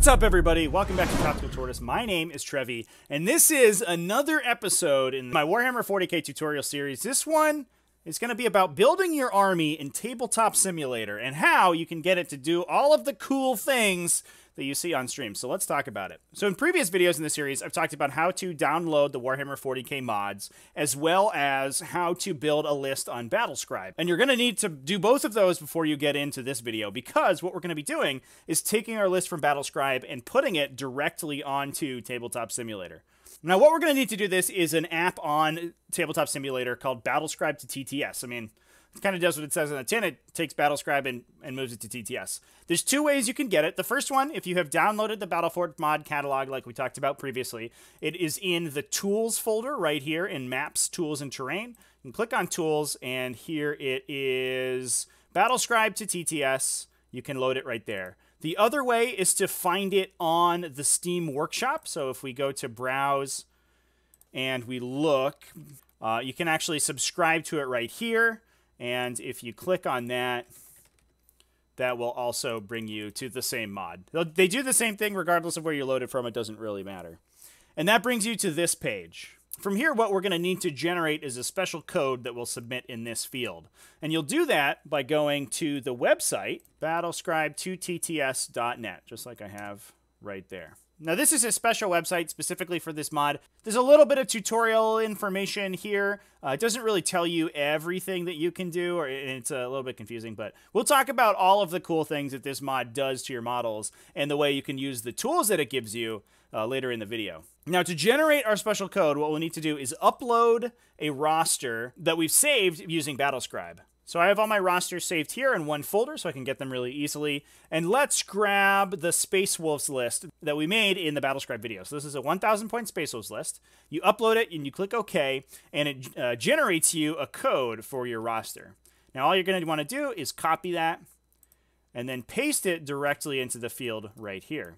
What's up, everybody? Welcome back to Tactical Tortoise. My name is Trevy, and this is another episode in my Warhammer 40k tutorial series. This one is going to be about building your army in Tabletop Simulator and how you can get it to do all of the cool things that you see on stream. So let's talk about it. So in previous videos in the series, I've talked about how to download the Warhammer 40k mods, as well as how to build a list on Battlescribe. And you're going to need to do both of those before you get into this video, because what we're going to be doing is taking our list from Battlescribe and putting it directly onto Tabletop Simulator. Now, what we're going to need to do this is an app on Tabletop Simulator called Battlescribe to TTS. I mean, it kind of does what it says on the tin. It takes Battlescribe and, and moves it to TTS. There's two ways you can get it. The first one, if you have downloaded the Battleforged mod catalog like we talked about previously, it is in the Tools folder right here in Maps, Tools, and Terrain. You can click on Tools, and here it is Battlescribe to TTS. You can load it right there. The other way is to find it on the Steam Workshop. So if we go to Browse and we look, uh, you can actually subscribe to it right here. And if you click on that, that will also bring you to the same mod. They do the same thing regardless of where you load it from. It doesn't really matter. And that brings you to this page. From here, what we're going to need to generate is a special code that we'll submit in this field. And you'll do that by going to the website, battlescribe2tts.net, just like I have right there. Now, this is a special website specifically for this mod. There's a little bit of tutorial information here. Uh, it doesn't really tell you everything that you can do, or it's a little bit confusing, but we'll talk about all of the cool things that this mod does to your models and the way you can use the tools that it gives you uh, later in the video. Now, to generate our special code, what we'll need to do is upload a roster that we've saved using Battlescribe. So I have all my rosters saved here in one folder so I can get them really easily. And let's grab the Space Wolves list that we made in the Battlescribe video. So this is a 1,000 point Space Wolves list. You upload it and you click OK, and it uh, generates you a code for your roster. Now all you're going to want to do is copy that and then paste it directly into the field right here.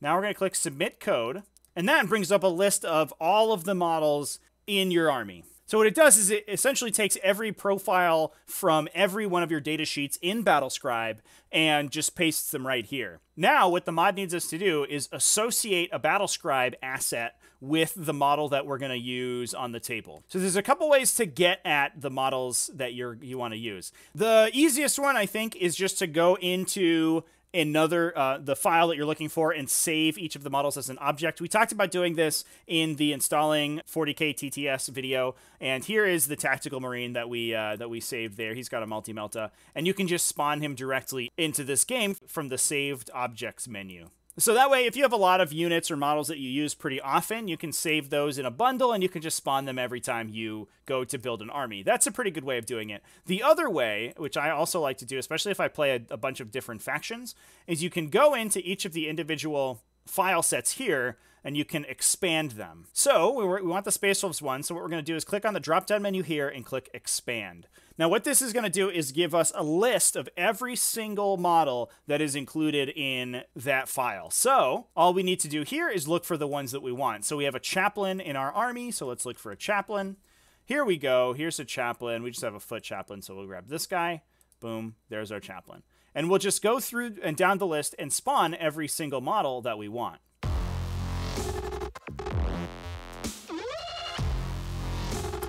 Now we're going to click Submit Code, and that brings up a list of all of the models in your army. So what it does is it essentially takes every profile from every one of your data sheets in Battlescribe and just pastes them right here. Now, what the mod needs us to do is associate a Battlescribe asset with the model that we're going to use on the table. So there's a couple ways to get at the models that you're you want to use. The easiest one I think is just to go into another uh, the file that you're looking for and save each of the models as an object. We talked about doing this in the installing 40k TTS video, and here is the tactical marine that we uh, that we saved there. He's got a multi melta, and you can just spawn him directly into this game from the saved objects menu. So that way, if you have a lot of units or models that you use pretty often, you can save those in a bundle and you can just spawn them every time you go to build an army. That's a pretty good way of doing it. The other way, which I also like to do, especially if I play a, a bunch of different factions, is you can go into each of the individual file sets here and you can expand them. So we, we want the Space Wolves one. So what we're going to do is click on the drop down menu here and click expand. Now what this is going to do is give us a list of every single model that is included in that file. So all we need to do here is look for the ones that we want. So we have a chaplain in our army. So let's look for a chaplain. Here we go. Here's a chaplain. We just have a foot chaplain. So we'll grab this guy. Boom. There's our chaplain. And we'll just go through and down the list and spawn every single model that we want.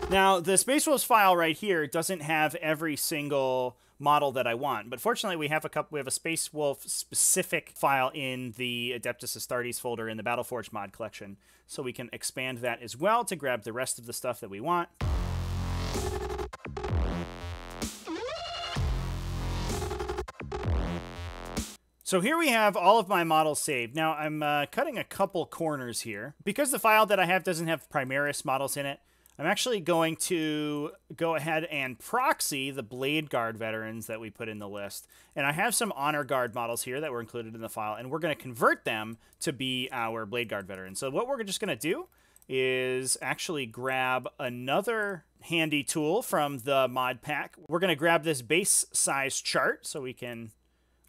Now, the Space Wolves file right here doesn't have every single model that I want, but fortunately we have a couple, we have a Space Wolf specific file in the Adeptus Astartes folder in the Battleforged mod collection, so we can expand that as well to grab the rest of the stuff that we want. So here we have all of my models saved. Now I'm uh, cutting a couple corners here. Because the file that I have doesn't have Primaris models in it, I'm actually going to go ahead and proxy the Blade Guard veterans that we put in the list. And I have some Honor Guard models here that were included in the file, and we're going to convert them to be our Blade Guard veterans. So what we're just going to do is actually grab another handy tool from the mod pack. We're going to grab this base size chart so we can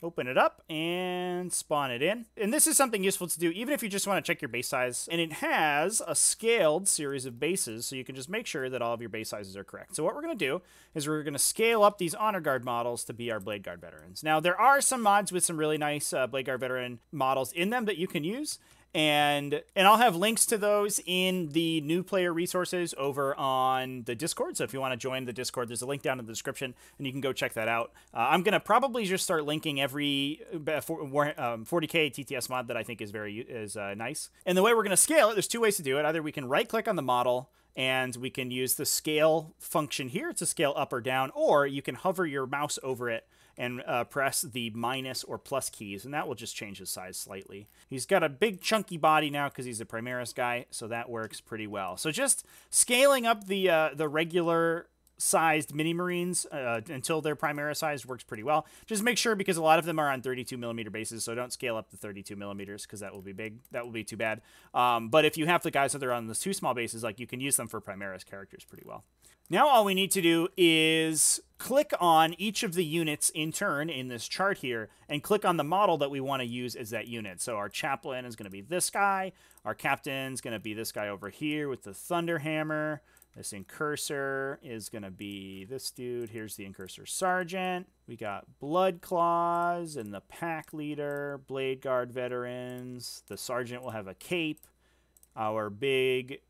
open it up and spawn it in. And this is something useful to do even if you just want to check your base size. And it has a scaled series of bases, so you can just make sure that all of your base sizes are correct. So what we're going to do is we're going to scale up these Honor Guard models to be our Blade Guard veterans. Now, there are some mods with some really nice uh, Blade Guard veteran models in them that you can use and and I'll have links to those in the new player resources over on the Discord. So if you want to join the Discord, there's a link down in the description, and you can go check that out. Uh, I'm gonna probably just start linking every uh, for, um, 40k TTS mod that I think is very is uh, nice. And the way we're gonna scale it, there's two ways to do it. Either we can right click on the model and we can use the scale function here to scale up or down, or you can hover your mouse over it and uh, press the minus or plus keys, and that will just change his size slightly. He's got a big chunky body now because he's a Primaris guy, so that works pretty well. So just scaling up the uh, the regular sized mini marines uh, until they're Primaris sized works pretty well. Just make sure because a lot of them are on 32 millimeter bases, so don't scale up to 32 millimeters because that will be big. That will be too bad. Um, but if you have the guys that are on the two small bases, like you can use them for Primaris characters pretty well. Now all we need to do is click on each of the units in turn in this chart here and click on the model that we want to use as that unit. So our chaplain is going to be this guy. Our captain is going to be this guy over here with the thunder hammer. This incursor is going to be this dude. Here's the incursor sergeant. We got blood claws and the pack leader, blade guard veterans. The sergeant will have a cape. Our big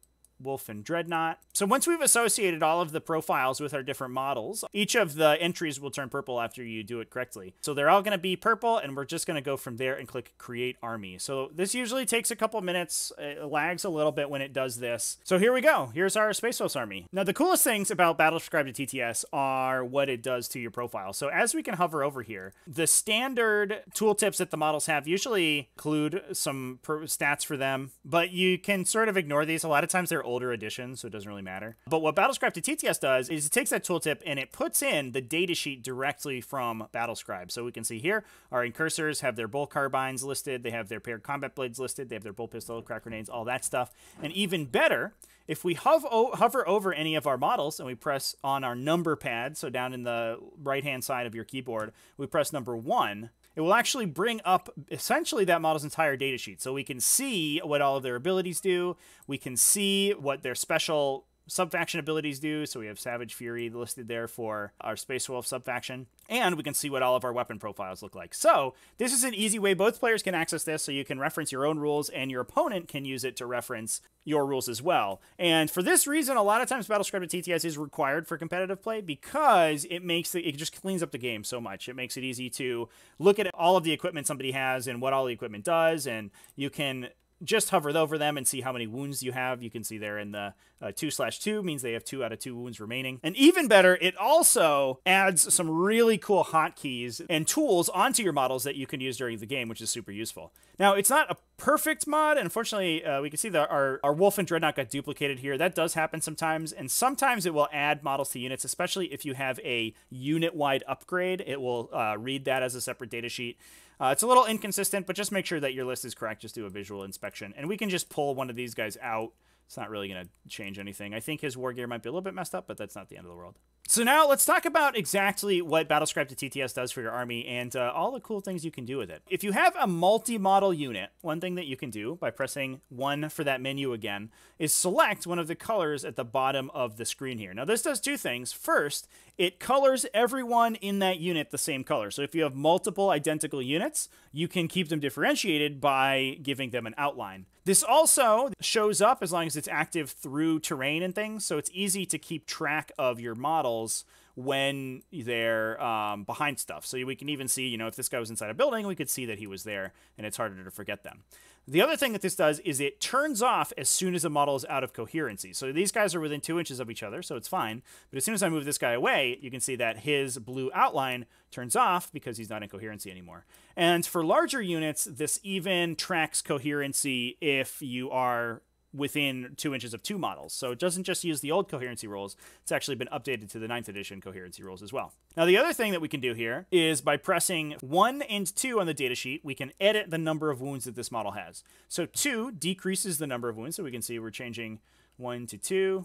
Wulfen Dreadnought. So once we've associated all of the profiles with our different models, each of the entries will turn purple after you do it correctly. So they're all going to be purple, and we're just going to go from there and click Create Army. So this usually takes a couple minutes. It lags a little bit when it does this. So here we go. Here's our Space Force army. Now the coolest things about Battlescribe to TTS are what it does to your profile. So as we can hover over here, the standard tooltips that the models have usually include some stats for them, but you can sort of ignore these. A lot of times they're older editions, so it doesn't really matter. But what Battlescribe to TTS does is it takes that tooltip and it puts in the datasheet directly from Battlescribe. So we can see here, our incursors have their bolt carbines listed, they have their paired combat blades listed, they have their bolt pistol, crack grenades, all that stuff. And even better, if we hover, over any of our models and we press on our number pad, so down in the right-hand side of your keyboard, we press number one, it will actually bring up essentially that model's entire data sheet. So we can see what all of their abilities do. We can see what their special subfaction abilities do. So we have Savage Fury listed there for our Space Wolf subfaction. And we can see what all of our weapon profiles look like. So this is an easy way both players can access this so you can reference your own rules and your opponent can use it to reference your rules as well. And for this reason, a lot of times Battle Battlescribe TTS is required for competitive play because it makes the, it just cleans up the game so much. It makes it easy to look at all of the equipment somebody has and what all the equipment does and you can just hover over them and see how many wounds you have. You can see there in the uh, 2 slash 2 means they have 2 out of 2 wounds remaining. And even better, it also adds some really cool hotkeys and tools onto your models that you can use during the game, which is super useful. Now, it's not a perfect mod. Unfortunately, uh, we can see that our, our Wulfen Dreadnought got duplicated here. That does happen sometimes, and sometimes it will add models to units, especially if you have a unit-wide upgrade. It will uh, read that as a separate data sheet. Uh, it's a little inconsistent, but just make sure that your list is correct. Just do a visual inspection. And we can just pull one of these guys out. It's not really going to change anything. I think his war gear might be a little bit messed up, but that's not the end of the world. So now let's talk about exactly what Battlescribe to TTS does for your army and uh, all the cool things you can do with it. If you have a multi-model unit, one thing that you can do by pressing one for that menu again is select one of the colors at the bottom of the screen here. Now this does two things. First, it colors everyone in that unit the same color. So if you have multiple identical units, you can keep them differentiated by giving them an outline. This also shows up as long as it's active through terrain and things, so it's easy to keep track of your models when they're um, behind stuff. So we can even see, you know, if this guy was inside a building, we could see that he was there, and it's harder to forget them. The other thing that this does is it turns off as soon as a model is out of coherency. So these guys are within two inches of each other, so it's fine. But as soon as I move this guy away, you can see that his blue outline turns off because he's not in coherency anymore. And for larger units, this even tracks coherency if you are within two inches of two models. So it doesn't just use the old coherency rules, it's actually been updated to the ninth edition coherency rules as well. Now the other thing that we can do here is by pressing 1 and 2 on the datasheet, we can edit the number of wounds that this model has. So 2 decreases the number of wounds, so we can see we're changing 1 to 2,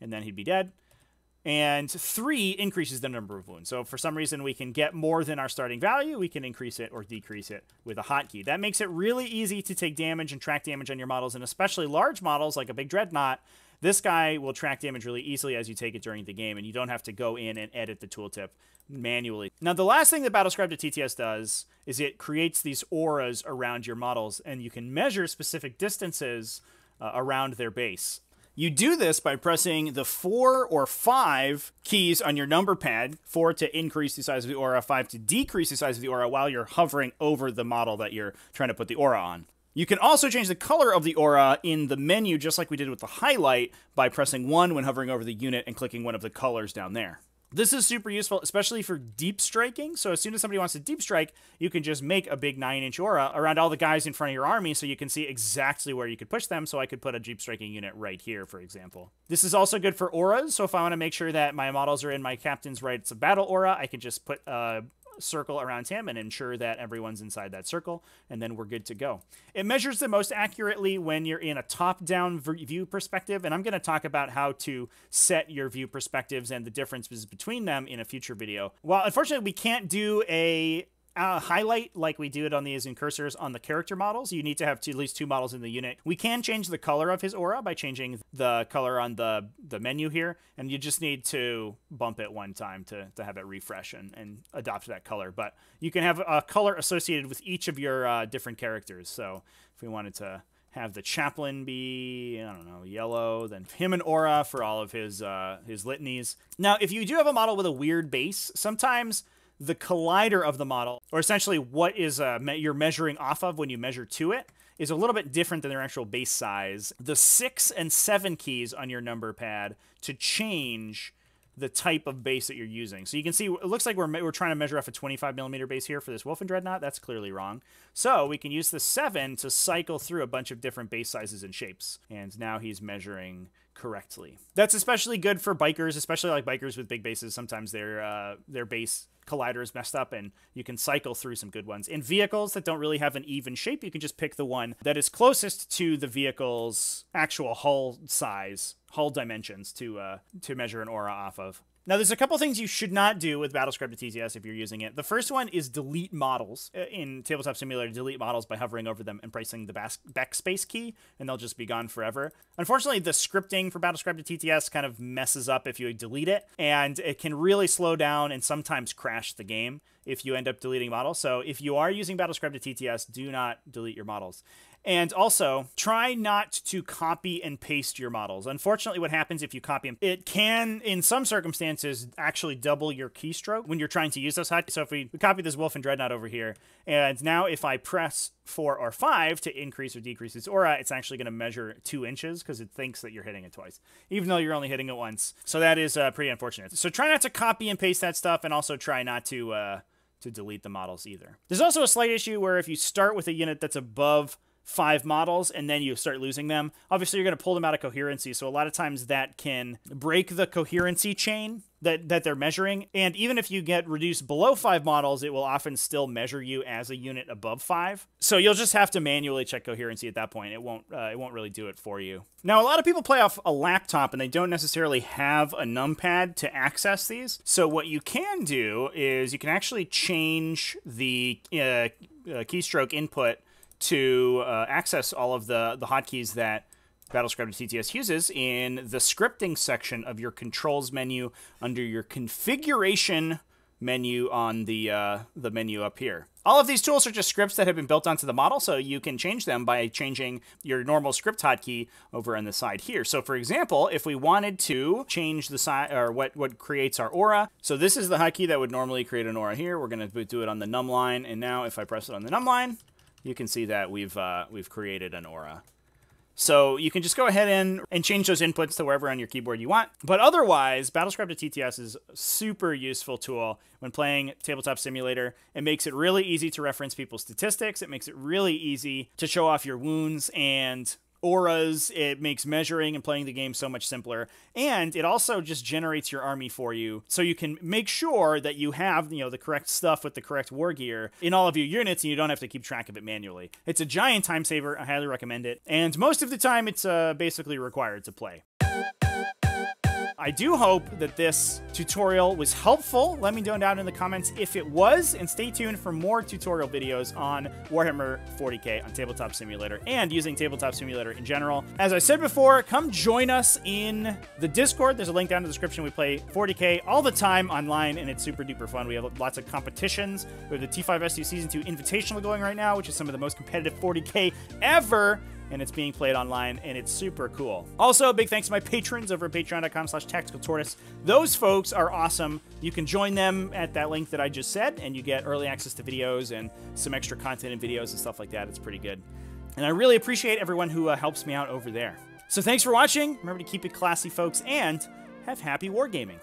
and then he'd be dead. And three increases the number of wounds. So if for some reason we can get more than our starting value, we can increase it or decrease it with a hotkey. That makes it really easy to take damage and track damage on your models, and especially large models like a big dreadnought. This guy will track damage really easily as you take it during the game, and you don't have to go in and edit the tooltip manually. Now, the last thing that Battlescribe to TTS does is it creates these auras around your models, and you can measure specific distances uh, around their base. You do this by pressing the four or five keys on your number pad, four to increase the size of the aura, five to decrease the size of the aura while you're hovering over the model that you're trying to put the aura on. You can also change the color of the aura in the menu, just like we did with the highlight, by pressing 1 when hovering over the unit and clicking one of the colors down there. This is super useful, especially for deep striking. So as soon as somebody wants to deep strike, you can just make a big 9-inch aura around all the guys in front of your army so you can see exactly where you could push them. So I could put a deep striking unit right here, for example. This is also good for auras. So if I want to make sure that my models are in my captain's Rites of Battle aura, I can just put a circle around him and ensure that everyone's inside that circle, and then we're good to go. It measures the most accurately when you're in a top-down view perspective, and I'm going to talk about how to set your view perspectives and the differences between them in a future video. Well, unfortunately, we can't do a uh, highlight like we do it on the incursors on the character models. You need to have two, at least two models in the unit. We can change the color of his aura by changing the color on the, the menu here, and you just need to bump it one time to, to have it refresh and, and adopt that color. But you can have a color associated with each of your uh, different characters. So if we wanted to have the chaplain be I don't know yellow, then him and aura for all of his uh, his litanies. Now, if you do have a model with a weird base, sometimes the collider of the model, or essentially what is uh, me you're measuring off of when you measure to it, is a little bit different than their actual base size. The six and seven keys on your number pad to change the type of base that you're using. So you can see it looks like we're, we're trying to measure off a 25 millimeter base here for this Wulfen Dreadnought. That's clearly wrong. So we can use the 7 to cycle through a bunch of different base sizes and shapes. And now he's measuring correctly. That's especially good for bikers, especially like bikers with big bases. Sometimes their uh, their base collider is messed up and you can cycle through some good ones. In vehicles that don't really have an even shape, you can just pick the one that is closest to the vehicle's actual hull size, hull dimensions to uh, to measure an aura off of. Now, there's a couple things you should not do with Battlescribe to TTS if you're using it. The first one is delete models. Uh, in Tabletop Simulator, delete models by hovering over them and pressing the backspace key, and they'll just be gone forever. Unfortunately, the scripting for Battlescribe to TTS kind of messes up if you delete it, and it can really slow down and sometimes crash the game if you end up deleting models. So if you are using Battlescribe to TTS, do not delete your models. And also, try not to copy and paste your models. Unfortunately, what happens if you copy them, it can, in some circumstances, actually double your keystroke when you're trying to use those hotkeys. So if we, we copy this Wulfen Dreadnought over here, and now if I press 4 or 5 to increase or decrease its aura, it's actually going to measure 2 inches because it thinks that you're hitting it twice, even though you're only hitting it once. So that is uh, pretty unfortunate. So try not to copy and paste that stuff, and also try not to... Uh, to delete the models either. There's also a slight issue where if you start with a unit that's above five models and then you start losing them, obviously you're going to pull them out of coherency. So a lot of times that can break the coherency chain that, that they're measuring. And even if you get reduced below five models, it will often still measure you as a unit above five. So you'll just have to manually check coherency at that point. It won't uh, it won't really do it for you. Now a lot of people play off a laptop and they don't necessarily have a numpad to access these. So what you can do is you can actually change the uh, uh, keystroke input to uh, access all of the, the hotkeys that Battlescribe to TTS uses in the scripting section of your controls menu under your configuration menu on the uh, the menu up here. All of these tools are just scripts that have been built onto the model, so you can change them by changing your normal script hotkey over on the side here. So for example, if we wanted to change the side or what, what creates our aura, so this is the hotkey that would normally create an aura here. We're gonna do it on the num line, and now if I press it on the num line, you can see that we've uh, we've created an aura. So you can just go ahead and, and change those inputs to wherever on your keyboard you want. But otherwise, Battlescribe to TTS is a super useful tool when playing Tabletop Simulator. It makes it really easy to reference people's statistics. It makes it really easy to show off your wounds and auras. It makes measuring and playing the game so much simpler. And it also just generates your army for you so you can make sure that you have, you know, the correct stuff with the correct war gear in all of your units and you don't have to keep track of it manually. It's a giant time saver. I highly recommend it. And most of the time it's uh, basically required to play. I do hope that this tutorial was helpful. Let me know down in the comments if it was, and stay tuned for more tutorial videos on Warhammer 40k on Tabletop Simulator and using Tabletop Simulator in general. As I said before, come join us in the Discord. There's a link down in the description. We play 40k all the time online, and it's super duper fun. We have lots of competitions. We have the T5SU Season 2 Invitational going right now, which is some of the most competitive 40k ever and it's being played online, and it's super cool. Also, a big thanks to my patrons over at patreon.com slash tactical tortoise. Those folks are awesome. You can join them at that link that I just said, and you get early access to videos and some extra content and videos and stuff like that. It's pretty good. And I really appreciate everyone who uh, helps me out over there. So thanks for watching. Remember to keep it classy, folks, and have happy wargaming.